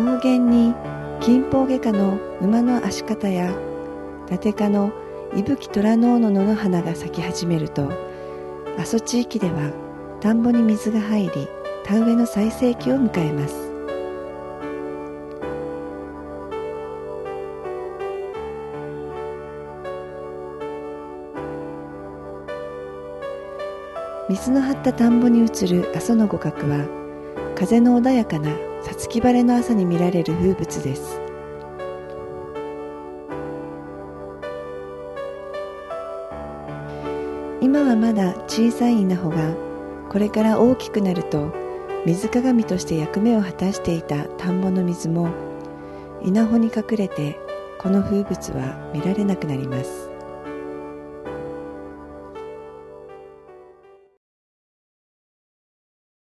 草原に金峰外科の馬の足方や伊達科の伊吹虎の野の花が咲き始めると阿蘇地域では田んぼに水が入り田植えの最盛期を迎えます。水の張った田んぼに映る阿蘇の五角は風の穏やかな五月晴れの朝に見られる風物です。今はまだ小さい稲穂がこれから大きくなると水鏡として役目を果たしていた田んぼの水も稲穂に隠れてこの風物は見られなくなります。